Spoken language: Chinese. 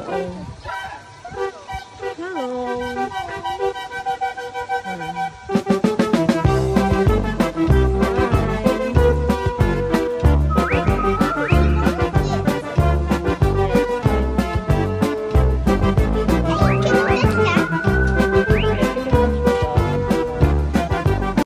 哦